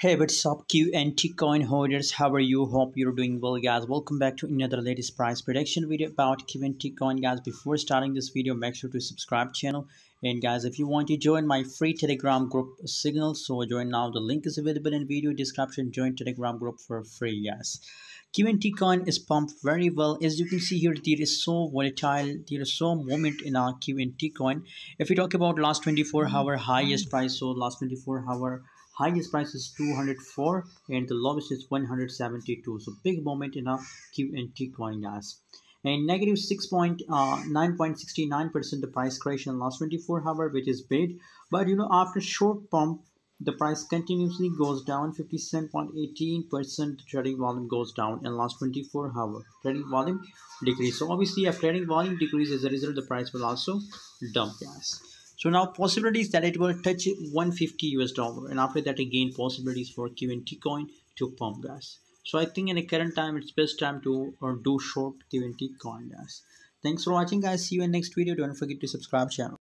Hey, what's up, QNT coin holders? How are you? Hope you're doing well, guys. Welcome back to another latest price prediction video about QNT coin, guys. Before starting this video, make sure to subscribe channel. And guys, if you want to join my free Telegram group Signal, so join now. The link is available in video description. Join Telegram group for free, guys. QNT coin is pumped very well. As you can see here, there is so volatile. There is so moment in our QNT coin. If we talk about last 24 hour highest price, so last 24 hour highest price is 204 and the lowest is 172 so big moment in a qnt coin guys and negative 6.9.69 uh, percent the price creation last 24 hour which is big but you know after short pump the price continuously goes down. 57.18 percent the trading volume goes down in last 24 hour. Trading volume decrease. So obviously if trading volume decreases as a result the price will also dump guys so now possibilities that it will touch 150 US dollar. And after that again possibilities for QNT coin to pump gas. So I think in the current time it's best time to or do short QNT coin. Thanks for watching guys. See you in next video. Don't forget to subscribe channel.